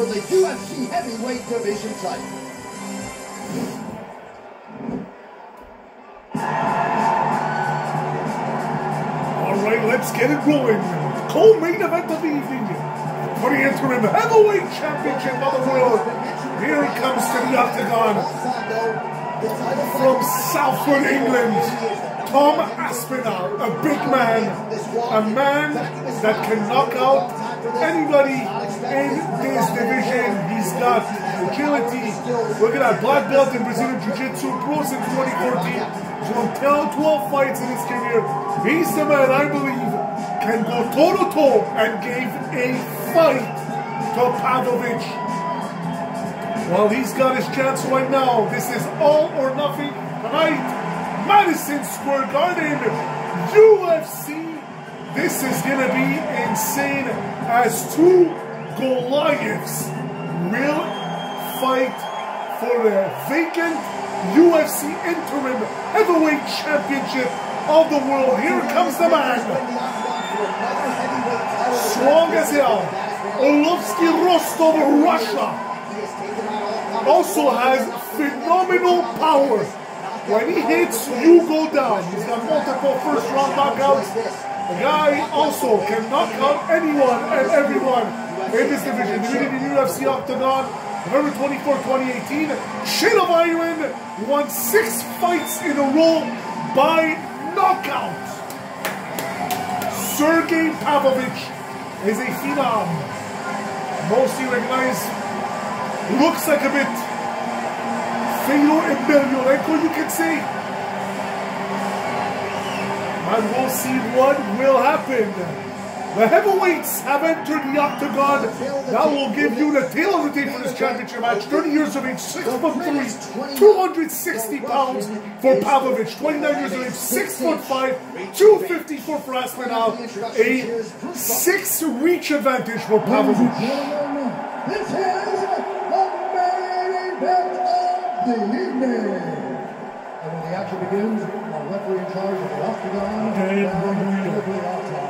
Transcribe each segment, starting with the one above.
for the UFC Heavyweight Division title. All right, let's get it rolling. Co-main event of the evening for the interim heavyweight championship of the world. Here it comes to the octagon from Salford, England. Tom Aspinall, a big man, a man that can knock out anybody agility. Look at that, black belt in Brazilian Jiu-Jitsu, pro since 2014. He's 10, 12 fights in his career. He's the man I believe can go toe-to-toe and gave a fight to Pavlovich. Well, he's got his chance right now. This is all or nothing tonight. Madison Square Garden, UFC. This is going to be insane as two Goliaths will fight for the vacant UFC interim heavyweight championship of the world. Here comes the man. Strong as hell. Olovsky Rostov, Russia. Also has phenomenal power. When he hits, you go down. He's got multiple first round knockouts. The guy also can knock out anyone and everyone in this division. Division in UFC Octagon, November 24, 2018. Shane of Iron won six fights in a row by knockout. Sergey Pavlovich is a phenom. Mostly recognized, looks like a bit Fedor Emelianenko, you can say. And we'll see what will happen. The heavyweights have entered the octagon. That will give you the tail of the tape for this championship match. 30 years of age, 6 foot 3, 260 pounds for Pavlovich. 29 years of age, 6 foot 5, 254 for Aspinall. A 6 reach advantage for Pavlovich. This is the main event of the evening. And when the action begins, our referee in charge of the octagon, Okay, round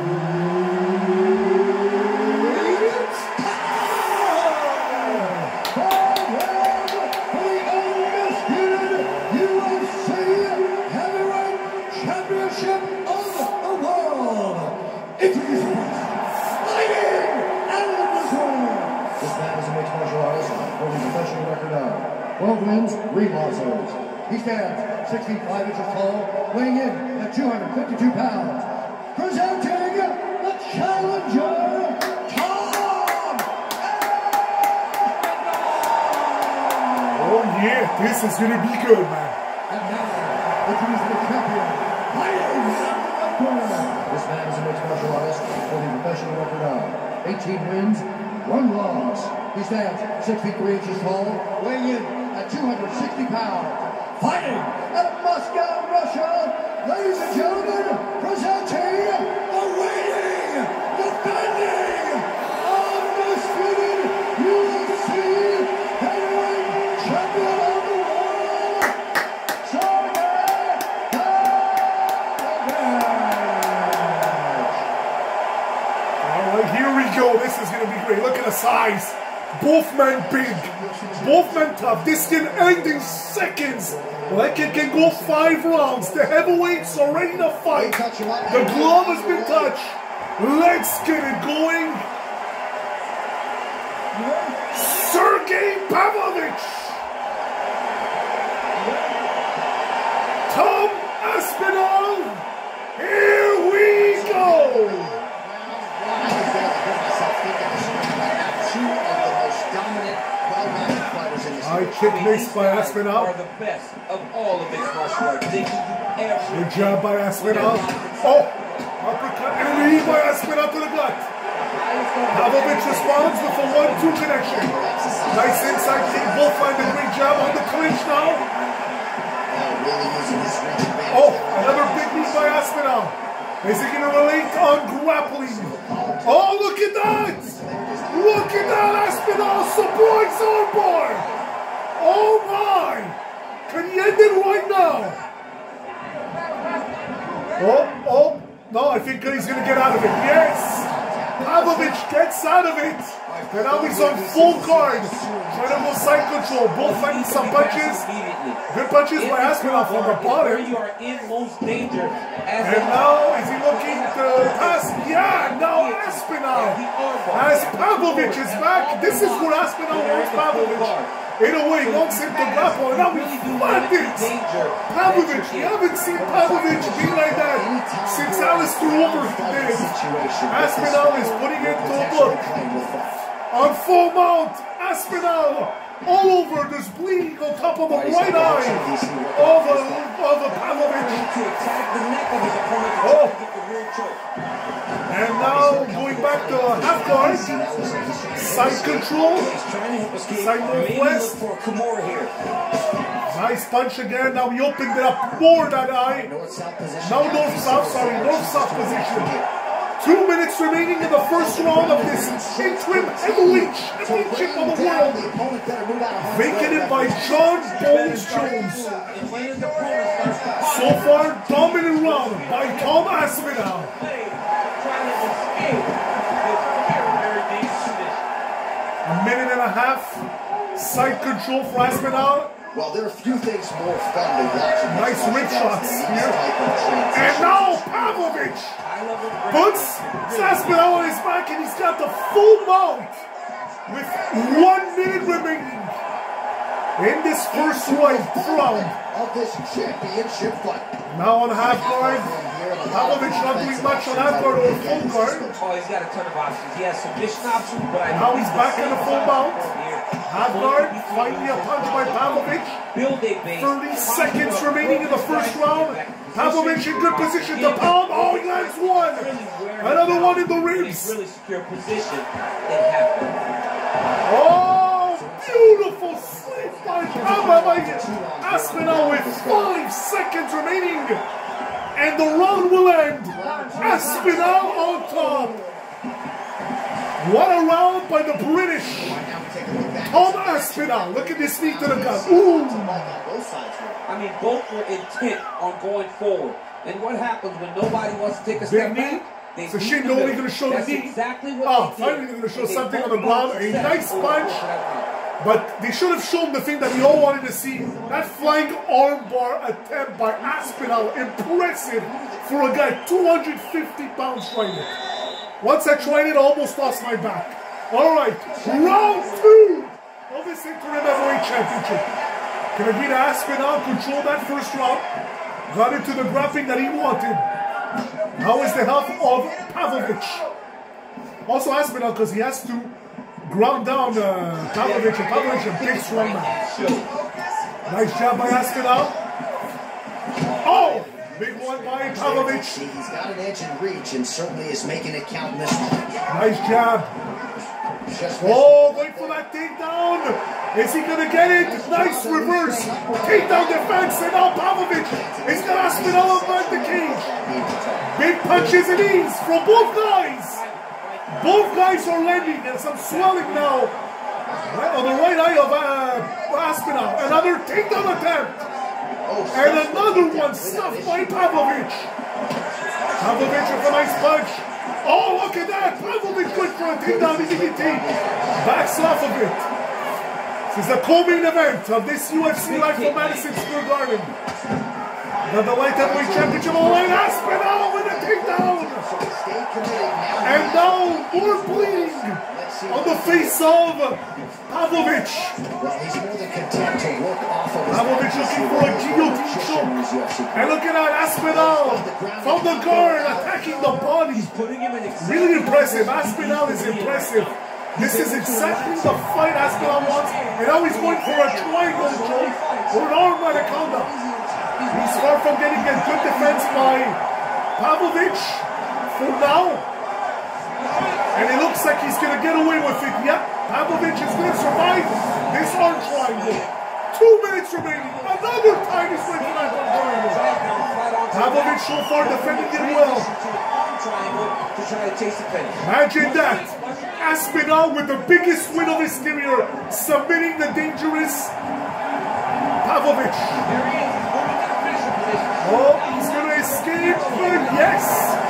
18 wins, 1 loss. He stands 6 feet 3 inches tall, weighing in at 260 pounds. Fighting out of Moscow, Russia, ladies and gentlemen, presenting Both men big, both men tough. This can end in seconds. Like it can go five rounds. The heavyweights are ready to fight. The glove has been touched. Let's get it going. Sergey Pavlovich. Kick mixed by Aspinall. The best of all of mixed martial arts. They can do. Good job by Aspinall. Oh, uppercut and a knee by Aspinall to the gut. Pavlovich responds with a one-two connection. Nice inside kick. Both find a great job on the clinch now. Oh, another big knee by Aspinall. Is he going to relate on grappling? Oh, look at that! Look at that Aspinall surprise armbar! Oh my! Can he end it right now? Oh, oh, no, I think he's going to get out of it. Yes! Pavlovich gets out of it. And now he's on full guard. Trying to go side control. Both finding some punches. Good punches by Aspinall from the bottom. you are in most danger. As And now, is he looking to pass? Yeah, now Aspinall. As Pavlovich is back, this is where Aspinall wants Pavlovich. In a way, wants him to grapple, and now he flat it. Pavlovich, you haven't seen Pavlovich be like that since Alistair Overeem did. Aspinall is putting it to a book. On full mount, Aspinall all over, this bleeding on top of the right eye of a, of a Pavlovich. To attack the neck of his opponent to Oh. get the rear. And now going back to half guard, side control, He's trying to help escape. Side northwest. look for Kimura here. nice punch again. Now he opened it up more that eye. Now north south, sorry, north south position. Two minutes remaining in the first round of this interim heavyweight championship of the world. Vacated by John Bones Jones. So far, dominant round by Tom Aspinall. A minute and a half. Side control for Aspinall. Well, there are a few things more fun to watch. Nice this rib shots than here. And now Pavlovich High-level puts Aspinall on his back and he's got the full mount with one minute remaining in this first round. round. of this championship fight. Now on half guard, Pavlovich not doing much on half guard or full guard. Oh, he's got a ton of options. He has submission options, but I Now he's back in same the full time mount. Guard, finally a punch by Pavlovich. Build a base. 30 seconds remaining in the first round. Pavlovich in good position to palm. Oh, he lands one. Another one in the ribs. Really secure position. Oh, beautiful slip by Pavlovich. Aspinall with five seconds remaining. And the round will end. Aspinall on top. What a round by the British. Tom Aspinall. Look at this knee to the gut. Ooh. I mean, both were intent on going forward. And what happens when nobody wants to take a step back? They So Shin the only gonna show the That's knee. exactly what Oh, finally gonna show And they something on the ground. A nice punch. for that round. But they should have shown the thing that we all wanted to see. That flying armbar attempt by Aspinall. Impressive for a guy 250 pounds right it. Once I tried it, I almost lost my back. All right, round two of this interim heavyweight championship. Kavita Aspinall controlled that first round. Got into the grappling that he wanted. How is the health of Pavlovich? Also Aspinall because he has to ground down uh, Pavlovich and Pavlovich a big strong man. Nice job by Aspinall. Big one by Pavlovich. He's got an edge in reach and certainly is making it count this one. Nice jab. Just Oh, wait for that takedown. Is he gonna get it? Nice reverse. Takedown defense and now Pavlovich is going got Aspinall back the cage. Big punches and knees from both guys. Both guys are landing. There's some swelling now. Right on the right eye of uh, Aspinall. Another takedown attempt. Oh, and another one stuffed by Pavlovich. Pavlovich with a nice punch. Oh, look at that. Pavlovich good for a takedown DDT. Backs off of it. This is the co-main event of this UFC Life from Madison Square Garden. Now the light heavyweight championship line. Aspinall with a takedown. And now more bleeding on the face of Pavlovich. Well, he's more than Pavlovich looking for a guillotine choke. And look at that, Aspinall from the guard attacking the body. Really impressive. Aspinall is impressive. This is exactly the fight Aspinall wants. And now he's going for a triangle choke or an arm anaconda. He's far from getting a good defense by Pavlovich for now. And it looks like he's going to get away with it. Yep, Pavlovich is going to survive this arm triangle. Two minutes remaining. Another he's going for that arm triangle. Pavlovich so far defending it well. To try to chase the. Imagine that. Aspinall with the biggest win of his career, submitting the dangerous Pavlovich. Is. He's moving to. Oh, escape, yes!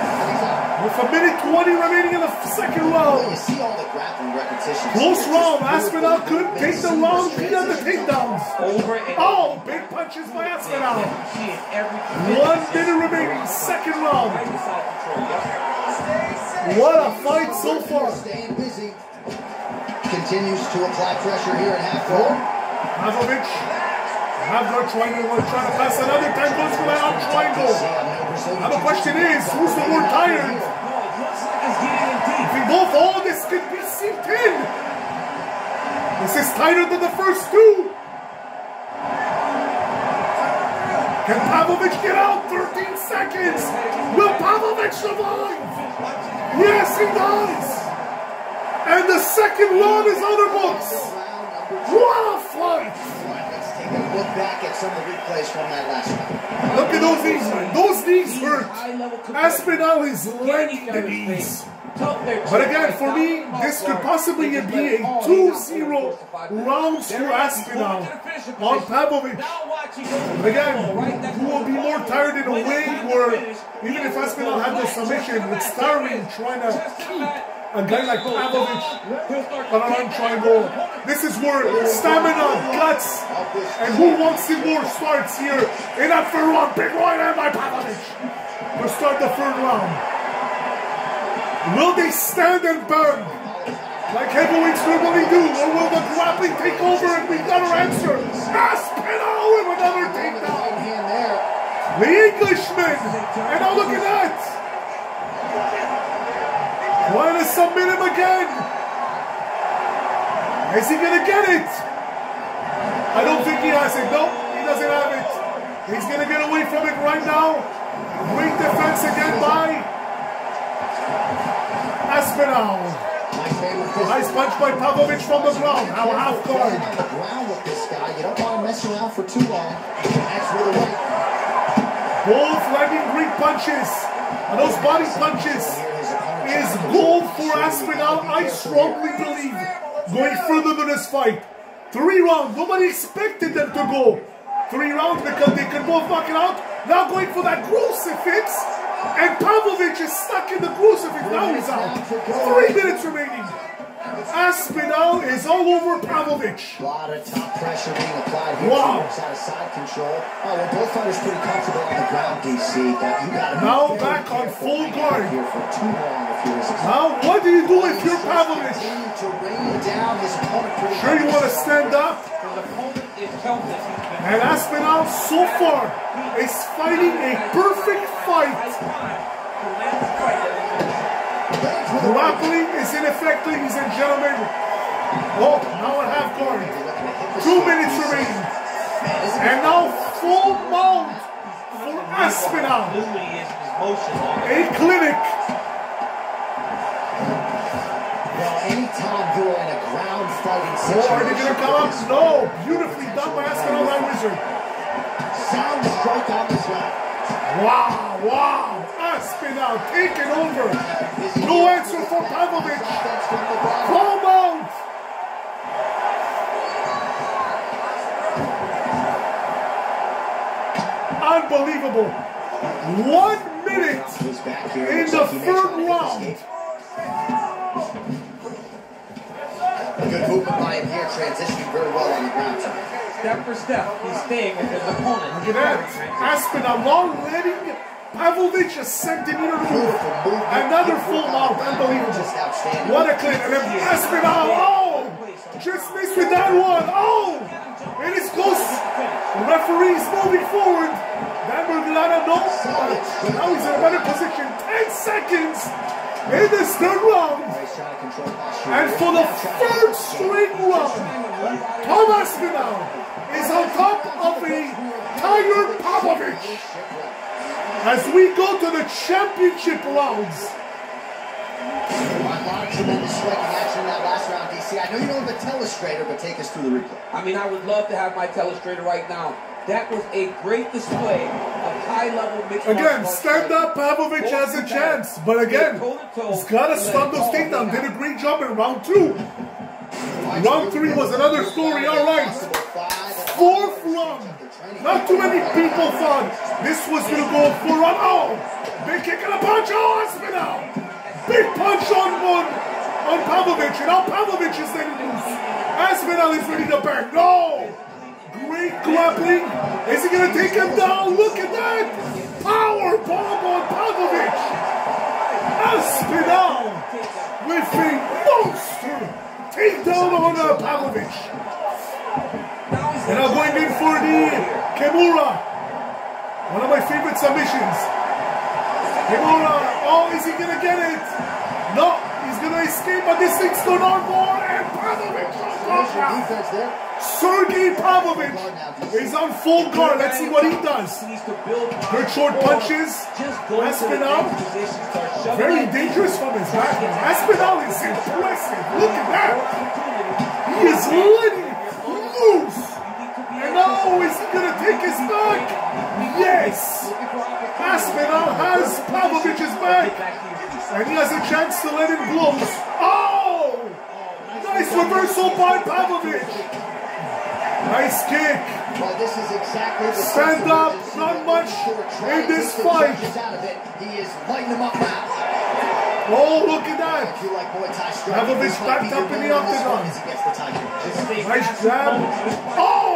With a minute 20 remaining in the second round. You see all the grappling repetitions. Close round. Aspinall could take the round, beat on the takedowns. Over Oh, big punches by Aspinall. See it every One minute remaining, second round. Right beside control. Yep. What a fight so far. Staying busy. Continues to apply pressure here in half guard. Pavlovich. Havner trying to, trying to pass another time, for that arm triangle. Now the question is, who's the more tired? Both, this could be seeped in. This is tighter than the first two. Can Pavlovich get out? 13 seconds. Will Pavlovich survive? Yes, he does. And the second round is on the books. What a fight. Let's take a look back at some of the replays from that last round. Look at those knees, man. Those knees These hurt. high-level Aspinall is get the knees. face. Tuck their But again, for me, this could possibly be a just let 2-0 hang out for five minutes. rounds There for he is. He's Aspinall to the on position. Pavlovich. Now watch, he goes But again, right who will be more tired in a When it's way where even if is Aspinall had the submission, just to it's back. tiring trying to Just to the keep back. A guy like Pavlovich down. He'll start to on an kick. triangle. This is where stamina, guts, and who wants it more starts here in that third round. Big right hand by Pavlovich to start the third round. Will they stand and burn like heavyweights normally do, or will the grappling take over and we got our answer? Aspinall with another takedown. Right hand there. The Englishman, and now look at that. Trying to submit him again. Is he gonna get it? I don't think he has it. No, he doesn't have it. He's gonna get away from it right now. Great defense again by Aspinall. My favorite is Nice punch by Pavlovich from the ground. Now half guard. with this guy. You don't want to mess around for too long. That's really right. Both landing great punches. And those body punches is gold for Aspinall. I strongly believe going further than this fight. Three rounds. Nobody expected them to go three rounds because they could both knock it out. Now going for that crucifix. And Pavlovich is stuck in the crucifix. Now he's out. Three minutes remaining. Aspinall is all over Pavlovich. A lot of top pressure being applied here. Wow. Out of side control. Oh, well, both fighters pretty comfortable on the ground, DC. But you got to Now back on full guard. here for too long if you're as Now, what do you do if you're Pavlovich? Continue to rain down opponent pretty Sure you want to stand up? His opponent is helpless. He's been And Aspinall so far is fighting a perfect fight. right time to land the fight. Grappling is ineffective, ladies and gentlemen. Oh, now at half guard. Two minutes remaining. And now full mount for Aspinall. Fluidity is his motion on it. A clinic. You're in a ground fighting Oh, situation. are they going to come up? No. Beautifully done by that wizard. Sound strike on this one. Wow, wow. Aspinall taking over. No answer for Pavlovich. Defense from the bottom. Full mount. Unbelievable. One minute Was back here. in the like he may try third round. Good movement by him here, transitioning very well on the ground. Step for step, he's staying with his opponent. Look at that. Aspinall now letting Pavlovich a centimeter move. Another full work mount. Unbelievable. Just outstanding. What a clip. And then Aspinall. Oh, oh! Just missed with that one. Oh! And it's close. The referee is moving forward. Dan Berglana knows. Now he's in a better position. 10 seconds in this third round. And for the third straight round, Tom Aspinall is on top of a Tiger Popovich as we go to the championship rounds. Tremendous striking action in that last round, DC. I know you don't have a telestrator, but take us through the replay. I mean, I would love to have my telestrator right now. That was a great display high-level mixed Again, stand up, Pavlovich has a chance. But again, he's got to stun those takedowns. Did a great job in round two. Round three was another story, all right. Fourth round. Not too many people thought this was going to go for a oh, big kick and a punch. Oh, Aspinall. Big punch on one on Pavlovich. And now Pavlovich is letting loose. Aspinall is ready to bang. No. Great grappling. Is he going to take him down? Look at that. Power bomb on Pavlovich. Aspinall with a monster takedown on uh, Pavlovich. And I'm going in for the Kimura. One of my favorite submissions. Kimura. Oh, is he going to get it? No, he's going to escape, but this thing's still on board. And Pavlovich goes down. Defense there. Sergey Pavlovich is on full guard. Let's see what he does. Needs to build Good short punches. Just go to the Aspinall. next position, start shoving Very dangerous from his back. Aspinall is impressive. Look at that. He is letting loose. Now is he going to take his back? Yes. Aspinall has Pavlovich's back. And he has a chance to let him blows. Oh! Nice reversal by Pavlovich. Nice kick. Well, this is exactly the Stand up, not much in this fight. He is lighting them up now. Oh, look at that. Pavlovich backed up in the octagon. Nice jab. Oh,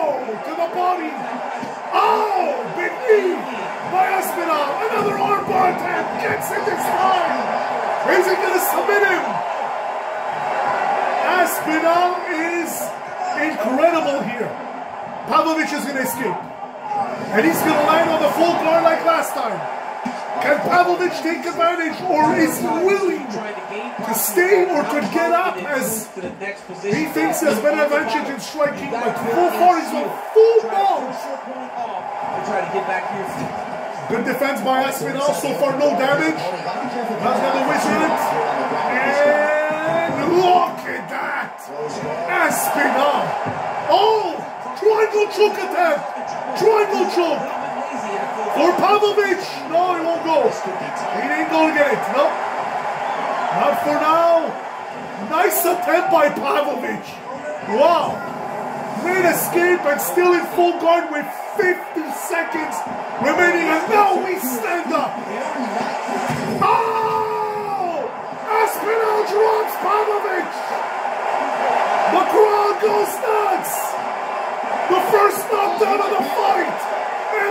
to the body. Oh, big knee by Aspinall. Another armbar tap. Gets in this time. Is he going to submit him? Aspinall is incredible here. Pavlovich is going to escape. And he's going to land on the full guard like last time. Can Pavlovich take advantage or is he willing to stay or to get up as he thinks there's been advantage in striking, but so far he's on full here. Good defense by Aspinall. So far, no damage. How's got the wizard? And look at that! Aspinall! Oh! Triangle choke attempt! Triangle choke! For Pavlovich! No, he won't go. He ain't gonna get it. No. Not for now. Nice attempt by Pavlovich. Wow. Great escape and still in full guard with 50 seconds remaining. And now we stand up. Oh! Aspinall drops Pavlovich. The crowd goes nuts. The first knockdown of the fight.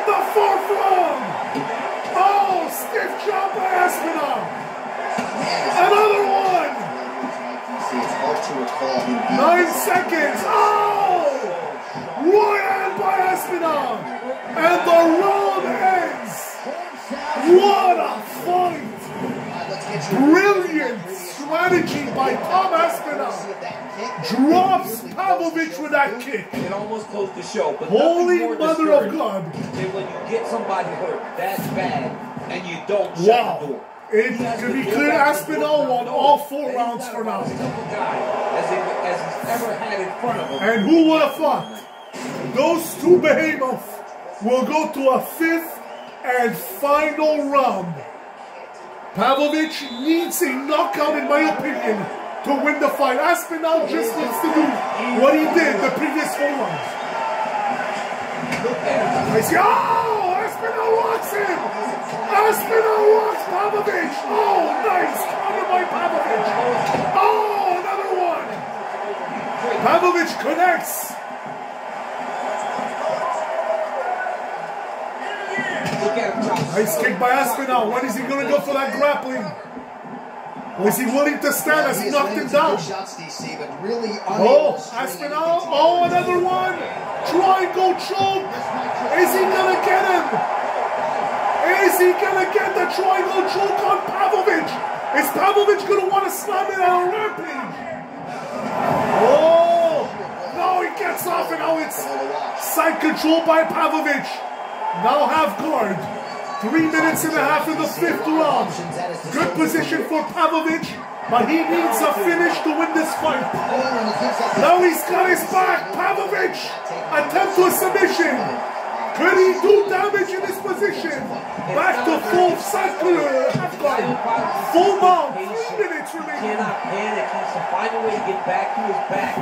The fourth round. Oh, stiff jump by Aspinall. Another one. Nine seconds. Oh! Right hand by Aspinall. And the round ends. What a fight. You Brilliant strategy by Tom Aspinall. Drops Pavlovich with that kick. It almost closed the show, but Holy mother of God. than when you get somebody hurt that bad and you don't shut the Wow. door. It to be clear Aspinall won all four rounds for now. as tough a guy as, he, as he's ever had in front of him. And who would have thought? Those two behemoths will go to a fifth and final round. Pavlovich needs a knockout, in my opinion, to win the fight. Aspinall just needs to do what he did the previous four rounds. I see. Oh, Aspinall rocks him. Aspinall rocks Pavlovich. Oh, nice counter by Pavlovich. Oh, another one. Pavlovich connects. Nice kick by Aspinall. When is he going to go for that grappling? Is he willing to stand as he knocked him down? Oh, Aspinall. Oh, another one. Triangle choke. Is he going to get him? Is he going to get the triangle choke on Pavlovich? Is Pavlovich going to want to slam it on a rampage? Oh, no, he gets off and now it's side control by Pavlovich. Now half guard. Three minutes and a half in the fifth round. Good position for Pavlovich, but he needs a finish to win this fight. Now he's got his back. Pavlovich attempt to a submission. Could he do damage in this position? Back to full guard. Full mount. Three minutes He remaining. cannot panic. He needs to find a way to get back to his back.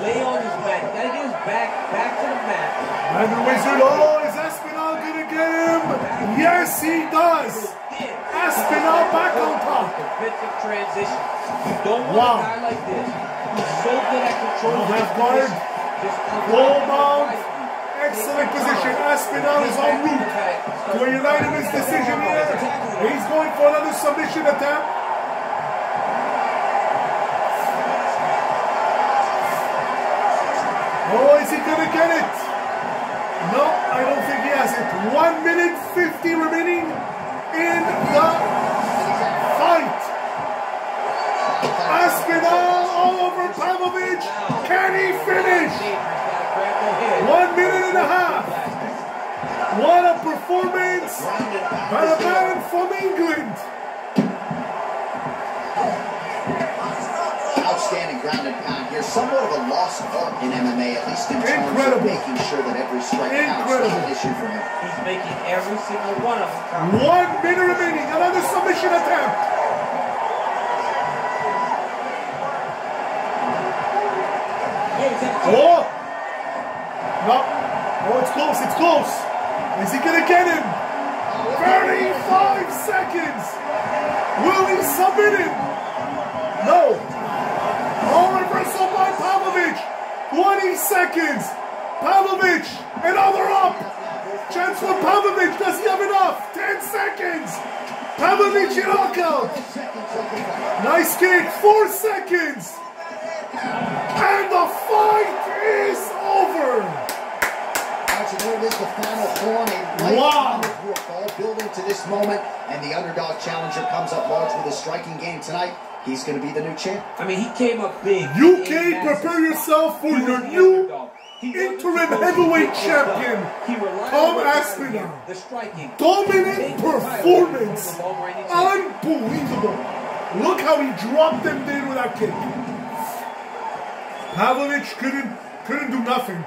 Lay on his. You gotta get his back back to the mat. And the wizard, oh, him? Yes, he does. Then, Aspinall back on top. Transition. You don't want Wow. a guy like this. So good at controlling his guard. position. Just Full unlock him mount. right. Excellent position. Aspinall is en route to a unanimous decision here. He's going for another submission attempt. Oh, is he gonna get it? 1 minute 50 remaining in the fight. Aspinall all over Pavlovich. Can he finish? One minute and a half. What a performance by a man from England. And pound here. Somewhat of a lost art in MMA, at least in terms Incredible. of making sure that every strike counts. Incredible. Not an issue for him. He's making every single one of them count. One minute remaining. Another submission attempt. Oh, he's at the Oh! No. Oh, it's close. It's close. Is he gonna get him? 35 seconds. Will he submit him? No. Oh, reversal by Pavlovich. 20 seconds. Pavlovich, another up. Chance for Pavlovich. Does he have enough? 10 seconds. Pavlovich in knockout. Nice kick. Four seconds. And the fight is over. There it is, the final thorn, a Wow. all building to this moment, and the underdog challenger comes up large with a striking game tonight. He's going to be the new champ. I mean, he came up big. UK, He ain't prepare yourself for He your new underdog. He wasn't interim heavyweight champion, done. Tom on what got him Aspinall. The striking. dominant Take the title performance. from the long-range champion. Unbelievable. Look how he dropped them there with that kick. Pavlovich couldn't couldn't do nothing.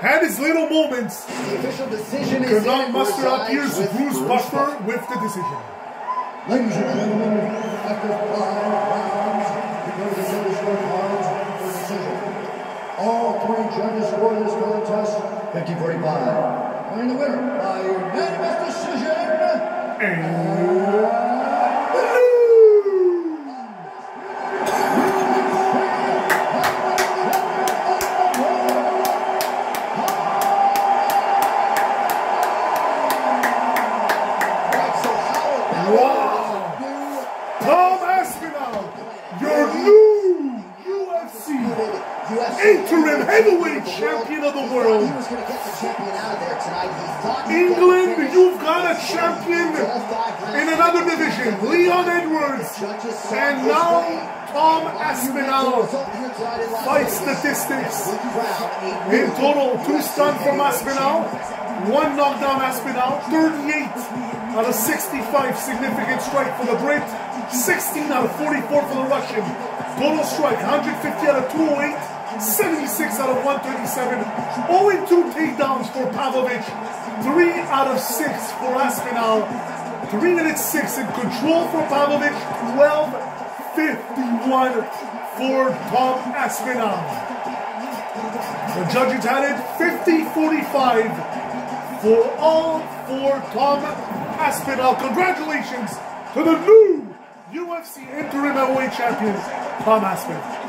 Had his little moments. The official decision is Could in. not It muster up resides Bruce Bruce Buffer with the decision. Ladies and gentlemen, after five rounds, because the judges scored cards for decision. All three judges scored this contest 50-45. And the winner by unanimous decision, Right, statistics. In total, two stun from Aspinall, one knockdown Aspinall, 38 out of 65 significant strike for the Brit, 16 out of 44 for the Russian. Total strike, 150 out of 208, 76 out of 137, 0 2 takedowns for Pavlovich, 3 out of 6 for Aspinall, 3 minutes 6 in control for Pavlovich, 12 51 for Tom Aspinall. The judges had it 50-45 for all for Tom Aspinall. Congratulations to the new UFC interim heavyweight champion, Tom Aspinall.